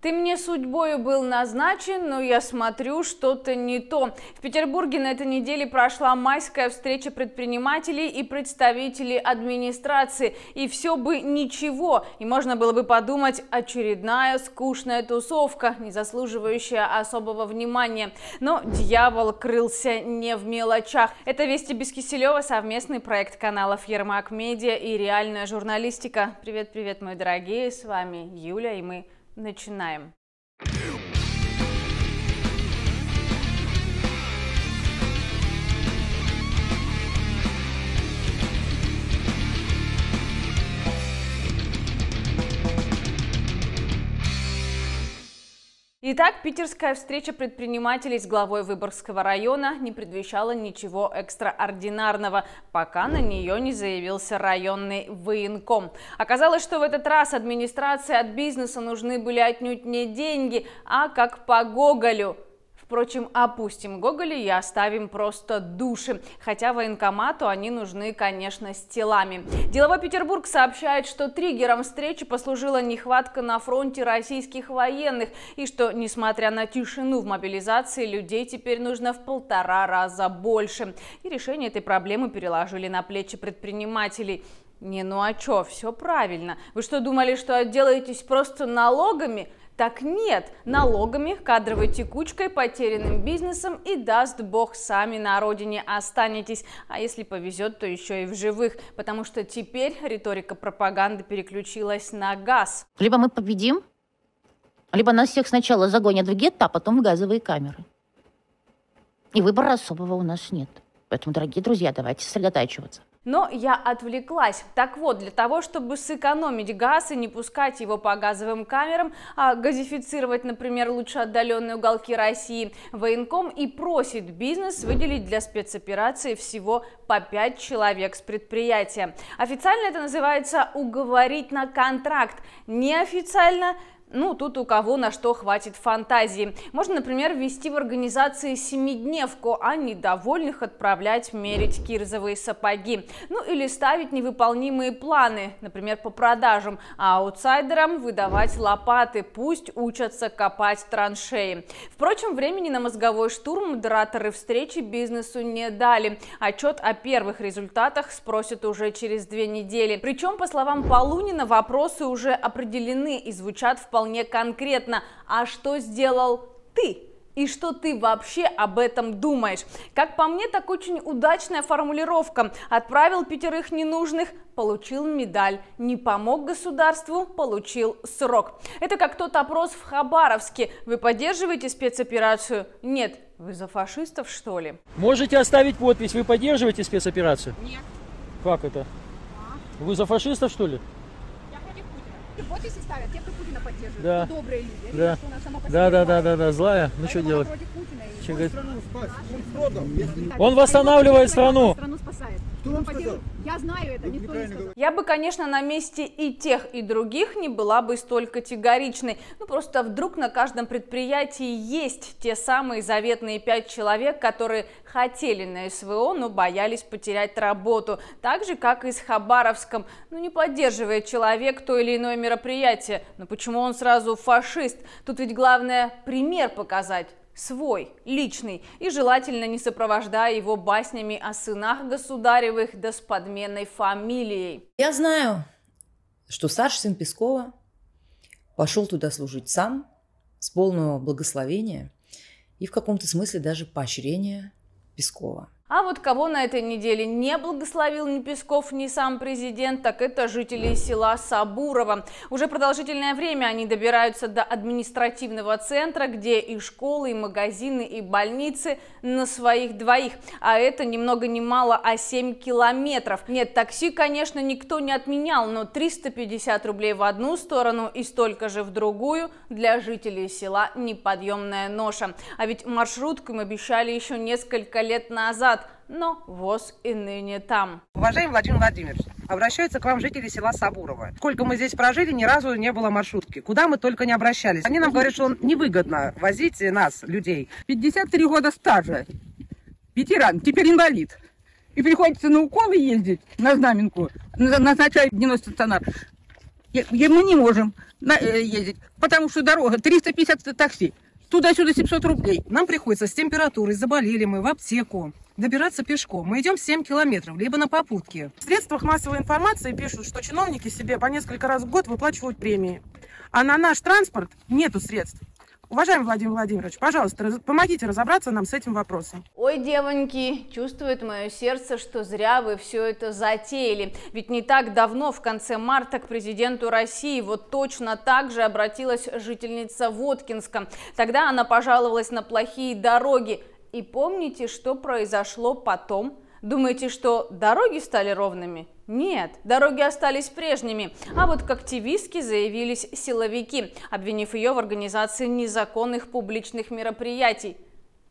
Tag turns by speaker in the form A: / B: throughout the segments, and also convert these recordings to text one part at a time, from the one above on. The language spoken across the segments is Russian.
A: Ты мне судьбою был назначен, но я смотрю, что-то не то. В Петербурге на этой неделе прошла майская встреча предпринимателей и представителей администрации. И все бы ничего. И можно было бы подумать, очередная скучная тусовка, не заслуживающая особого внимания. Но дьявол крылся не в мелочах. Это «Вести без Киселева» совместный проект каналов Ермак Медиа и реальная журналистика. Привет-привет, мои дорогие, с вами Юля и мы Начинаем. Итак, питерская встреча предпринимателей с главой Выборгского района не предвещала ничего экстраординарного, пока на нее не заявился районный военком. Оказалось, что в этот раз администрации от бизнеса нужны были отнюдь не деньги, а как по Гоголю – Впрочем, опустим Гоголя и оставим просто души, хотя военкомату они нужны, конечно, с телами. Деловой Петербург сообщает, что триггером встречи послужила нехватка на фронте российских военных, и что, несмотря на тишину в мобилизации, людей теперь нужно в полтора раза больше. И решение этой проблемы переложили на плечи предпринимателей. Не, ну а чё, все правильно. Вы что, думали, что отделаетесь просто налогами? Так нет, налогами, кадровой текучкой, потерянным бизнесом и даст бог сами на родине останетесь. А если повезет, то еще и в живых, потому что теперь риторика пропаганды переключилась на газ.
B: Либо мы победим, либо нас всех сначала загонят в гетто, а потом в газовые камеры. И выбора особого у нас нет. Поэтому, дорогие друзья, давайте сосредотачиваться.
A: Но я отвлеклась. Так вот, для того, чтобы сэкономить газ и не пускать его по газовым камерам, а газифицировать, например, лучше отдаленные уголки России, военком и просит бизнес выделить для спецоперации всего по 5 человек с предприятия. Официально это называется уговорить на контракт. Неофициально ну, тут у кого на что хватит фантазии. Можно, например, ввести в организации семидневку, а недовольных отправлять мерить кирзовые сапоги. Ну, или ставить невыполнимые планы, например, по продажам, а аутсайдерам выдавать лопаты, пусть учатся копать траншеи. Впрочем, времени на мозговой штурм модераторы встречи бизнесу не дали. Отчет о первых результатах спросят уже через две недели. Причем, по словам Полунина, вопросы уже определены и звучат вполне вполне конкретно. А что сделал ты? и что ты вообще об этом думаешь. Как по мне, так очень удачная формулировка. Отправил пятерых ненужных, получил медаль. Не помог государству, получил срок. Это как тот опрос в Хабаровске. Вы поддерживаете спецоперацию? Нет. Вы за фашистов, что ли?
C: Можете оставить подпись. Вы поддерживаете спецоперацию?
D: Нет.
C: Как это?
D: А?
C: Вы за фашистов, что ли?
D: Подписи ставят те, кто Путина поддерживает.
C: Да.
D: Кто добрые люди. Я
C: Да.
D: вижу, что она сама по
C: Да, да, да,
D: злая.
C: да, да, злая. Ну что делать? говорит?
D: Так,
C: Он восстанавливает страну.
D: Страну спасает. Он поддерживает. Я знаю это, никто не сказал.
A: Я бы, конечно, на месте и тех, и других не была бы столь категоричной. Ну, просто вдруг на каждом предприятии есть те самые заветные пять человек, которые хотели на СВО, но боялись потерять работу. Так же, как и с Хабаровском. Ну, не поддерживает человек то или иное мероприятие. Но почему он сразу фашист? Тут ведь главное пример показать свой, личный, и желательно не сопровождая его баснями о сынах государевых да с подменной фамилией.
E: Я знаю, что старший сын Пескова пошел туда служить сам, с полного благословения и в каком-то смысле даже поощрения Пескова.
A: А вот кого на этой неделе не благословил ни Песков, ни сам президент, так это жители села Сабурова. Уже продолжительное время они добираются до административного центра, где и школы, и магазины, и больницы на своих двоих. А это ни много ни мало, а 7 километров. Нет, такси, конечно, никто не отменял, но 350 рублей в одну сторону и столько же в другую для жителей села неподъемная ноша. А ведь маршрутку им обещали еще несколько лет назад но ВОЗ и ныне там.
F: Уважаемый Владимир Владимирович, обращаются к вам жители села Сабурова. Сколько мы здесь прожили, ни разу не было маршрутки. Куда мы только не обращались. Они нам говорят, что невыгодно возить нас, людей.
G: 53 года стажа. Ветеран, теперь инвалид. И приходится на уколы ездить, на знаменку, на- назначают дневной стационар. Я- Мы не можем э, ездить, потому что дорога 350 такси. Туда-сюда 700 рублей.
F: Нам приходится с температурой, заболели мы в аптеку, добираться пешком. Мы идем 7 километров, либо на попутке. В средствах массовой информации пишут, что чиновники себе по несколько раз в год выплачивают премии. А на наш транспорт нету средств. Уважаемый Владимир Владимирович, пожалуйста, раз- помогите разобраться нам с этим вопросом.
A: Ой, девоньки, чувствует мое сердце, что зря вы все это затеяли. Ведь не так давно, в конце марта, к президенту России вот точно так же обратилась жительница Воткинска. Тогда она пожаловалась на плохие дороги. И помните, что произошло потом? Думаете, что дороги стали ровными? Нет, дороги остались прежними. А вот к активистке заявились силовики, обвинив ее в организации незаконных публичных мероприятий.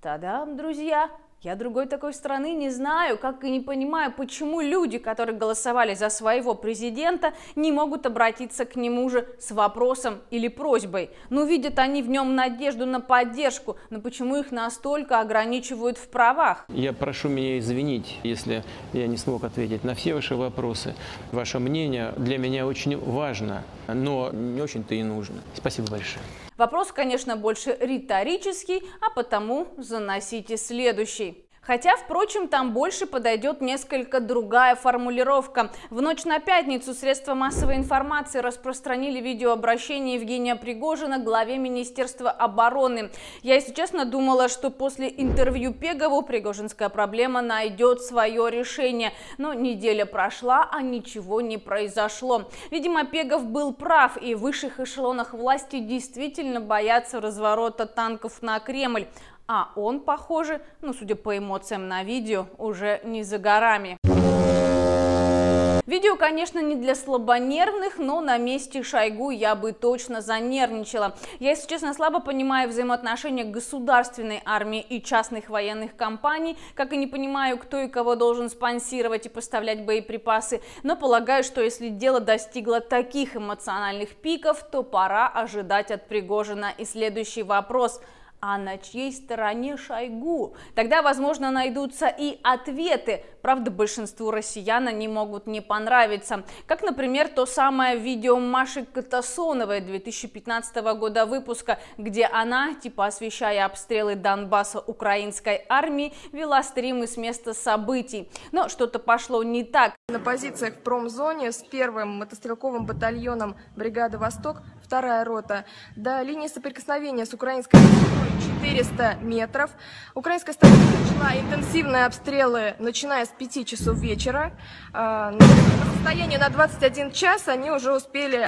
A: Та-дам, друзья! Я другой такой страны не знаю, как и не понимаю, почему люди, которые голосовали за своего президента, не могут обратиться к нему же с вопросом или просьбой. Ну, видят они в нем надежду на поддержку, но почему их настолько ограничивают в правах?
H: Я прошу меня извинить, если я не смог ответить на все ваши вопросы. Ваше мнение для меня очень важно, но не очень-то и нужно. Спасибо большое.
A: Вопрос, конечно, больше риторический, а потому заносите следующий. Хотя, впрочем, там больше подойдет несколько другая формулировка. В ночь на пятницу средства массовой информации распространили видеообращение Евгения Пригожина главе Министерства обороны. Я, если честно, думала, что после интервью Пегову пригожинская проблема найдет свое решение. Но неделя прошла, а ничего не произошло. Видимо, Пегов был прав, и в высших эшелонах власти действительно боятся разворота танков на Кремль. А он, похоже, ну, судя по эмоциям на видео, уже не за горами. Видео, конечно, не для слабонервных, но на месте Шойгу я бы точно занервничала. Я, если честно, слабо понимаю взаимоотношения государственной армии и частных военных компаний, как и не понимаю, кто и кого должен спонсировать и поставлять боеприпасы, но полагаю, что если дело достигло таких эмоциональных пиков, то пора ожидать от Пригожина и следующий вопрос – а на чьей стороне Шойгу? Тогда, возможно, найдутся и ответы. Правда, большинству россиян они могут не понравиться. Как, например, то самое видео Маши Катасоновой 2015 года выпуска, где она, типа освещая обстрелы Донбасса украинской армии, вела стримы с места событий. Но что-то пошло не так.
I: На позициях в промзоне с первым мотострелковым батальоном бригады «Восток» вторая рота. До линии соприкосновения с украинской стороной 400 метров. Украинская сторона начала интенсивные обстрелы, начиная с 5 часов вечера. А, На состоянии на 21 час они уже успели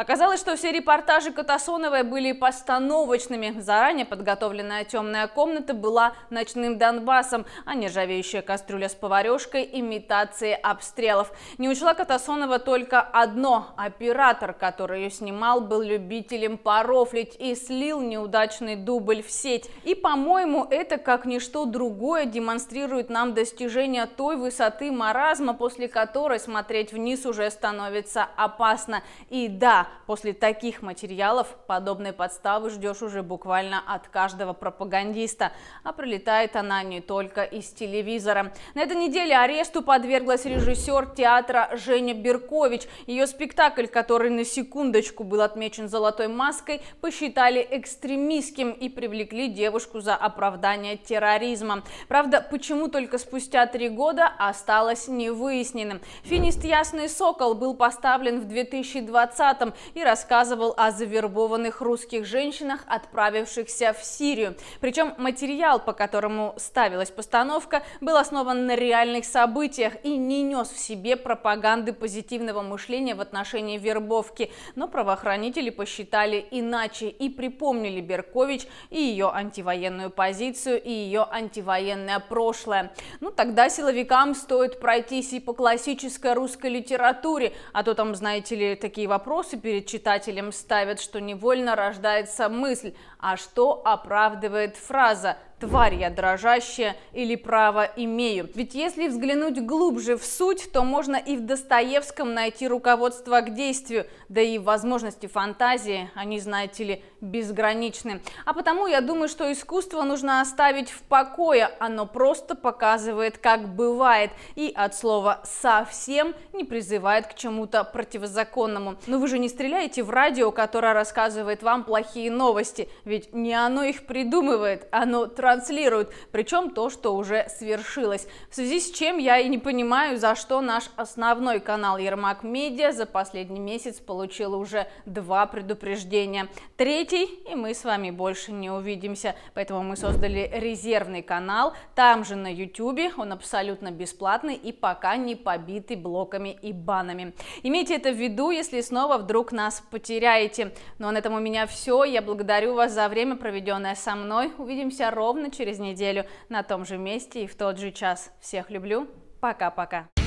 A: Оказалось, что все репортажи Катасоновой были постановочными. Заранее подготовленная темная комната была ночным Донбассом, а нержавеющая кастрюля с поварешкой – имитацией обстрелов. Не учла Катасонова только одно – оператор, который ее снимал, был любителем порофлить и слил неудачный дубль в сеть. И, по-моему, это как ничто другое демонстрирует нам достижение той высоты маразма, после которой смотреть вниз уже становится опасно. И да, после таких материалов подобной подставы ждешь уже буквально от каждого пропагандиста. А прилетает она не только из телевизора. На этой неделе аресту подверглась режиссер театра Женя Беркович. Ее спектакль, который на секундочку был отмечен золотой маской, посчитали экстремистским и привлекли девушку за оправдание терроризма. Правда, почему только спустя три года осталось невыясненным. Финист «Ясный сокол» был поставлен в 2020 и рассказывал о завербованных русских женщинах, отправившихся в Сирию. Причем материал, по которому ставилась постановка, был основан на реальных событиях и не нес в себе пропаганды позитивного мышления в отношении вербовки. Но правоохранители посчитали иначе и припомнили Беркович и ее антивоенную позицию, и ее антивоенное прошлое. Ну, тогда силовикам стоит пройтись и по классической русской литературе, а то там, знаете ли, такие вопросы перед читателем ставят, что невольно рождается мысль, а что оправдывает фраза «тварь я дрожащая» или «право имею». Ведь если взглянуть глубже в суть, то можно и в Достоевском найти руководство к действию, да и возможности фантазии, они, знаете ли, безграничны. А потому я думаю, что искусство нужно оставить в покое, оно просто показывает, как бывает, и от слова «совсем» не призывает к чему-то противозаконному. Но вы же не стреляете в радио, которое рассказывает вам плохие новости, ведь не оно их придумывает, оно транслирует, причем то, что уже свершилось. В связи с чем я и не понимаю, за что наш основной канал Ермак Медиа за последний месяц получил уже два предупреждения. Третий, и мы с вами больше не увидимся. Поэтому мы создали резервный канал, там же на YouTube, он абсолютно бесплатный и пока не побитый блоками и банами. Имейте это в виду, если снова вдруг нас потеряете. Ну а на этом у меня все. Я благодарю вас за время, проведенное со мной. Увидимся ровно через неделю на том же месте и в тот же час. Всех люблю. Пока-пока.